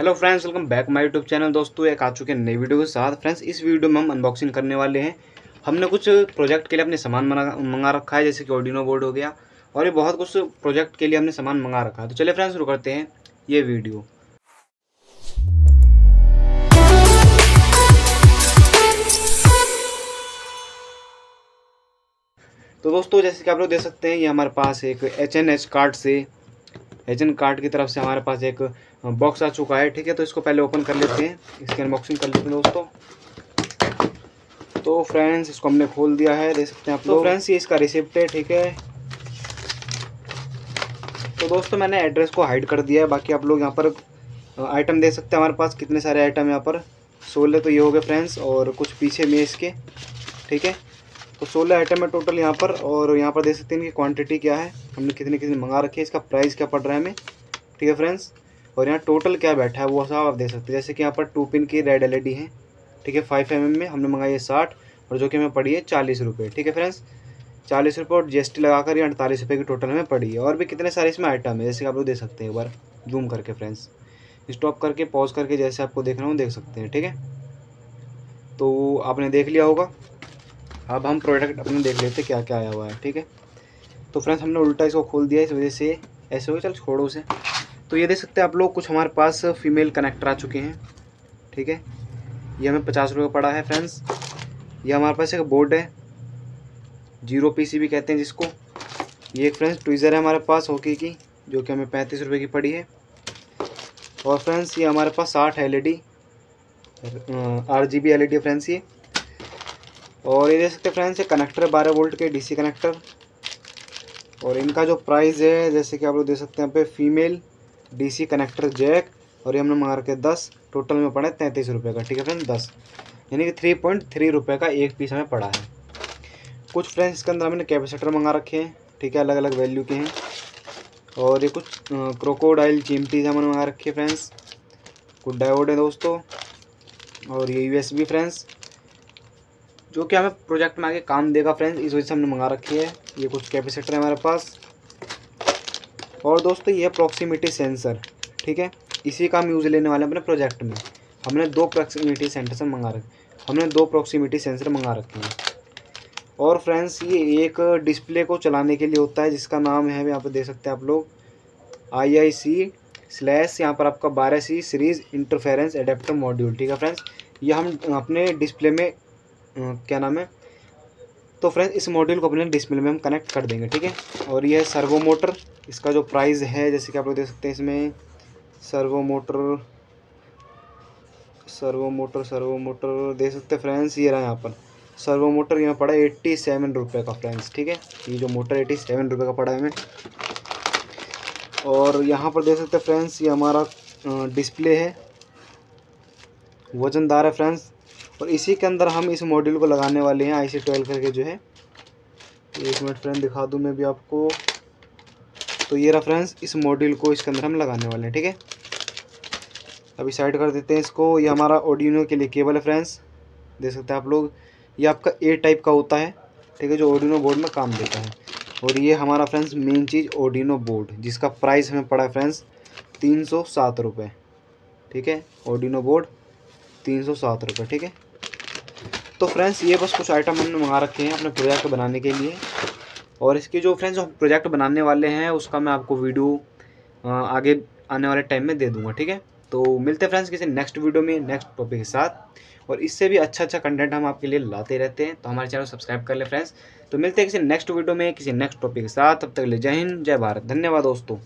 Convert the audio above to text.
Hello friends welcome back my YouTube channel दोस्तों, एक आ चुके नई वीडियो के साथ। फ्रेंड्स इस वीडियो में हम अनबॉक्सिंग करने वाले हैं। हमने कुछ प्रोजेक्ट के लिए अपने सामान मंगा रखा है, जैसे कि ऑर्डिनो बोर्ड हो गया। और ये बहुत कुछ प्रोजेक्ट के लिए हमने सामान मंगा रखा है। तो चलिए फ्रेंड्स शुरू करते हैं ये वीडियो। तो दोस्तों, जैसे कि आप लोग देख सकते हैं, ये हमारे पास एक एच एन एच कार्ड से एच एन कार्ड की तरफ़ से हमारे पास एक बॉक्स आ चुका है ठीक है तो इसको पहले ओपन कर लेते हैं। इसकी अनबॉक्सिंग कर लेते हैं दोस्तों। तो फ्रेंड्स इसको हमने खोल दिया है देख सकते हैं आप तो फ्रेंड्स ये इसका रिसिप्ट है ठीक है। तो दोस्तों मैंने एड्रेस को हाइड कर दिया है बाकी आप लोग यहाँ पर आइटम देख सकते हैं हमारे पास कितने सारे आइटम यहाँ पर। सोलह तो ये हो गए फ्रेंड्स और कुछ पीछे में इसके ठीक है। तो सोलह आइटम है टोटल यहाँ पर और यहाँ पर देख सकते हैं कि क्वांटिटी क्या है। हमने कितने कितने मंगा रखी है इसका प्राइस क्या पड़ रहा है हमें ठीक है फ्रेंड्स और यहाँ टोटल क्या बैठा है वो सब आप देख सकते हैं। जैसे कि यहाँ पर टू पिन की रेड एलईडी है, ठीक है? फाइव एम में हमने मंगाई है साठ और जो कि हमें पड़ी है चालीस रुपये ठीक है फ्रेंड्स चालीस रुपये और जी एस टी लगाकर ये अड़तालीस रुपये की टोटल हमें पड़ी है। और भी कितने सारे इसमें आइटम है, जैसे कि आप लोग देख सकते हैं एक बार जूम करके फ्रेंड्स स्टॉप करके पॉज करके जैसे आपको देख देखना हो, देख सकते हैं, ठीक है? तो आपने देख लिया होगा। अब हम प्रोडक्ट अपने देख लेते क्या क्या आया हुआ है, ठीक है? तो फ्रेंड्स हमने उल्टा इसको खोल दिया, इस वजह से ऐसे हो चल छोड़ो उसे। तो ये देख सकते हैं आप लोग, कुछ हमारे पास फीमेल कनेक्टर आ चुके हैं। ठीक है? ये हमें पचास रुपये पड़ा है फ्रेंड्स ये हमारे पास एक बोर्ड है ज़ीरो पीसी भी कहते हैं जिसको। ये एक फ्रेंड्स ट्विज़र है हमारे पास हॉकी की, जो कि हमें पैंतीस रुपये की पड़ी है। और फ्रेंड्स ये हमारे पास साठ L E D R G B L E D friends ये। और ये देख सकते हैं फ्रेंड्स ये कनेक्टर है, बारह वोल्ट के डीसी कनेक्टर और इनका जो प्राइस है, जैसे कि आप लोग देख सकते हैं, यहाँ पे फीमेल डीसी कनेक्टर जैक और ये हमने मंगा रखे दस, टोटल में पड़े तैंतीस रुपये का, ठीक है फ्रेंड दस। यानी कि थ्री पॉइंट थ्री रुपये का एक पीस हमें पड़ा है। कुछ फ्रेंड्स इसके अंदर हमने कैपेसिटर मंगा रखे हैं, ठीक है अलग अलग वैल्यू के हैं। और ये कुछ क्रोकोडाइल चिमटीज हमने मंगा रखे हैं फ्रेंड्स। कुछ डायोड है दोस्तों, और ये यू फ्रेंड्स। जो कि हमें प्रोजेक्ट में आगे काम देगा फ्रेंड्स, इस वजह से हमने मंगा रखी है। ये कुछ कैपेसिटर है हमारे पास। और दोस्तों, ये प्रॉक्सिमिटी सेंसर ठीक है? इसी का हम यूज़ लेने वाले हैं अपने प्रोजेक्ट में। हमने दो प्रॉक्सिमिटी सेंसर मंगा रखे हमने दो प्रॉक्सिमिटी सेंसर मंगा रखे हैं। और फ्रेंड्स ये एक डिस्प्ले को चलाने के लिए होता है, जिसका नाम है, यहाँ पर देख सकते हैं आप लोग आई आई सी स्लैश यहाँ पर आपका बारह C series interference adapter module ठीक है फ्रेंड्स ये हम अपने डिस्प्ले में क्या नाम है? तो फ्रेंड्स इस मॉड्यूल को अपने डिस्प्ले में हम कनेक्ट कर देंगे, ठीक है? और ये है सर्वो मोटर इसका जो प्राइस है, जैसे कि आप लोग देख सकते हैं इसमें servo motor servo motor servo motor देख सकते हैं फ्रेंड्स ये रहा यहाँ पर। सर्वो मोटर यहाँ पड़ा है एट्टी सेवन रुपये का फ्रेंड्स ठीक है? ये जो मोटर एट्टी सेवन रुपये का पड़ा है हमें। और यहाँ पर देख सकते हैं फ्रेंड्स ये हमारा डिस्प्ले है। वजनदार है फ्रेंड्स और इसी के अंदर हम इस मॉड्यूल को लगाने वाले हैं आई सी ट्वेल्व करके जो है। एक मिनट फ्रेंड दिखा दूँ मैं भी आपको। तो ये रहा फ्रेंड्स इस मॉड्यूल को इसके अंदर हम लगाने वाले हैं, ठीक है? अभी साइड कर देते हैं इसको। ये हमारा ऑडियो के लिए केबल है फ्रेंड्स देख सकते हैं आप लोग। ये आपका ए टाइप का होता है, ठीक है? जो ऑडियो बोर्ड में काम देता है। और ये हमारा फ्रेंड्स मेन चीज़ ऑडिनो बोर्ड जिसका प्राइस हमें पड़ा है फ्रेंड्स तीन सौ सात रुपये ठीक है? ऑडिनो बोर्ड तीन सौ सात रुपये ठीक है? तो फ्रेंड्स ये बस कुछ आइटम हमने मंगा रखे हैं अपने प्रोजेक्ट बनाने के लिए। और इसके जो फ्रेंड्स हम प्रोजेक्ट बनाने वाले हैं, उसका मैं आपको वीडियो आगे आने वाले टाइम में दे दूँगा, ठीक है? तो मिलते हैं फ्रेंड्स किसी नेक्स्ट वीडियो में नेक्स्ट टॉपिक के साथ। और इससे भी अच्छा अच्छा कंटेंट हम आपके लिए लाते रहते हैं तो हमारे चैनल सब्सक्राइब कर ले फ्रेंड्स तो मिलते हैं किसी नेक्स्ट वीडियो में, किसी नेक्स्ट टॉपिक के साथ। तब तक ले जय हिंद, जय भारत। धन्यवाद दोस्तों।